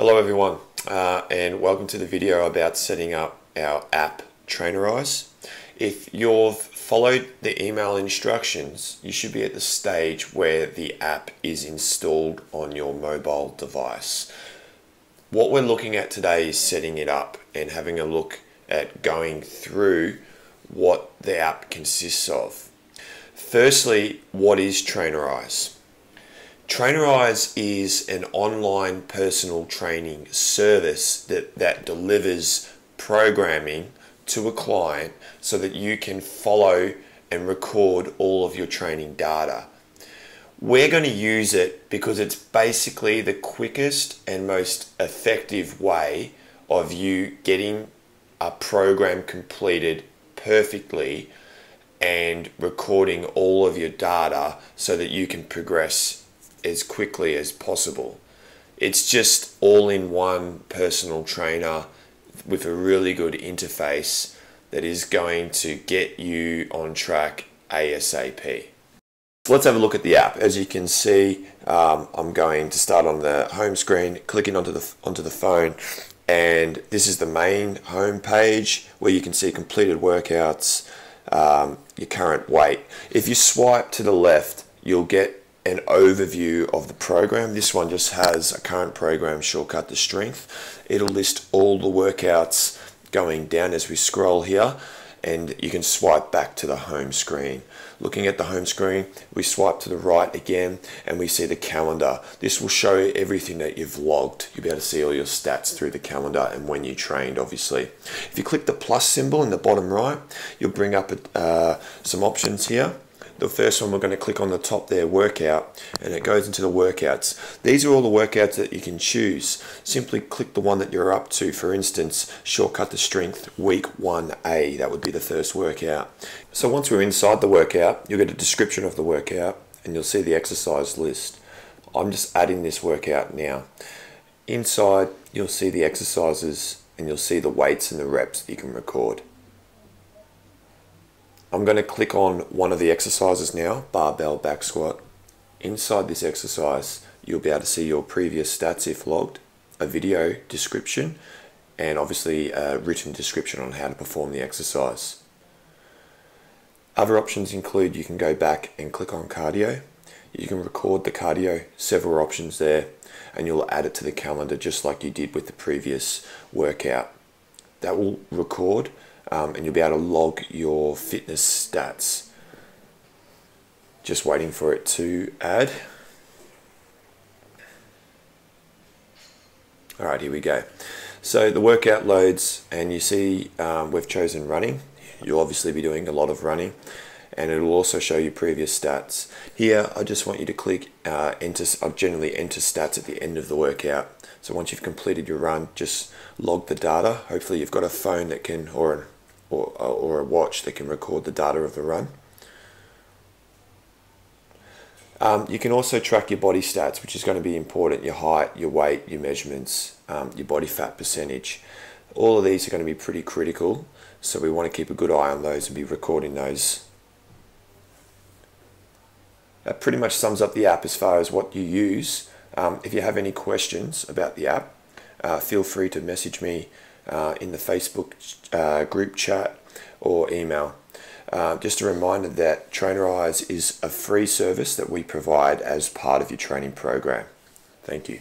Hello everyone uh, and welcome to the video about setting up our app Trainerize. If you've followed the email instructions you should be at the stage where the app is installed on your mobile device. What we're looking at today is setting it up and having a look at going through what the app consists of. Firstly, what is Trainerize? Trainerize is an online personal training service that, that delivers programming to a client so that you can follow and record all of your training data. We're going to use it because it's basically the quickest and most effective way of you getting a program completed perfectly and recording all of your data so that you can progress as quickly as possible. It's just all in one personal trainer with a really good interface that is going to get you on track ASAP. Let's have a look at the app. As you can see, um, I'm going to start on the home screen, clicking onto the onto the phone, and this is the main home page where you can see completed workouts, um, your current weight. If you swipe to the left, you'll get an overview of the program. This one just has a current program shortcut to strength. It'll list all the workouts going down as we scroll here and you can swipe back to the home screen. Looking at the home screen, we swipe to the right again and we see the calendar. This will show everything that you've logged. You'll be able to see all your stats through the calendar and when you trained, obviously. If you click the plus symbol in the bottom right, you'll bring up uh, some options here the first one we're going to click on the top there workout and it goes into the workouts. These are all the workouts that you can choose. Simply click the one that you're up to. For instance shortcut to strength week 1a that would be the first workout. So once we're inside the workout you'll get a description of the workout and you'll see the exercise list. I'm just adding this workout now. Inside you'll see the exercises and you'll see the weights and the reps that you can record I'm going to click on one of the exercises now, barbell back squat. Inside this exercise, you'll be able to see your previous stats if logged, a video description, and obviously a written description on how to perform the exercise. Other options include you can go back and click on cardio. You can record the cardio, several options there, and you'll add it to the calendar just like you did with the previous workout. That will record um, and you'll be able to log your fitness stats. Just waiting for it to add. All right, here we go. So the workout loads and you see um, we've chosen running. You'll obviously be doing a lot of running and it will also show you previous stats. Here, I just want you to click uh, enter, I generally enter stats at the end of the workout. So once you've completed your run, just log the data. Hopefully you've got a phone that can, or or, or a watch that can record the data of the run. Um, you can also track your body stats, which is going to be important, your height, your weight, your measurements, um, your body fat percentage. All of these are going to be pretty critical, so we want to keep a good eye on those and be recording those. That pretty much sums up the app as far as what you use. Um, if you have any questions about the app, uh, feel free to message me uh, in the Facebook uh, group chat or email. Uh, just a reminder that Trainerize is a free service that we provide as part of your training program. Thank you.